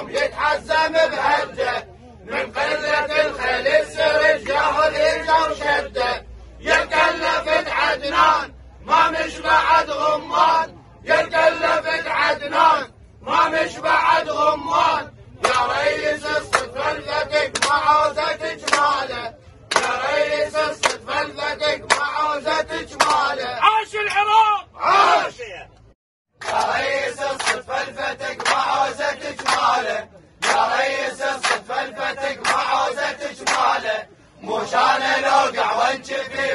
للحكم يتحزم بهده من قلة الخيل السرج جاهل إلا وشده يكلفت عدنان ما مش بعد غمان. يكلفت عدنان ما مش بعد غمان. يا ريس الصدفة الفتك ما عوزة جماله. يا ريس الصدفة مش أنا لو قعوان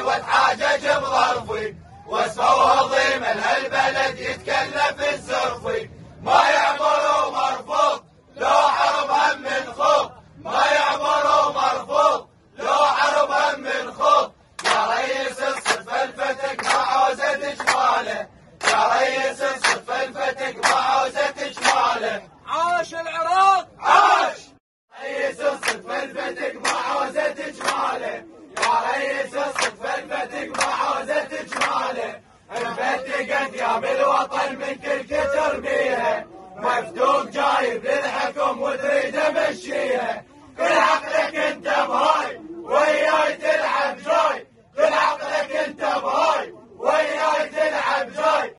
واتحاجج بظرفي واسمه الضيم هالبلد يتكلف الزرفي. ما يعمروا مرفوض لو حرب هم من خط ما يعمروا مرفوض لو حرب هم من خط يا ريس الصف الفتك ما عوزت جماله يا ريس الصف الفتك ما عوزت جماله عاش العراق! عاش! ريس الصف الفتك ما قد جاب الوطن من كل كتر بيها مفتوح جايب للحكم وتريد مشيها.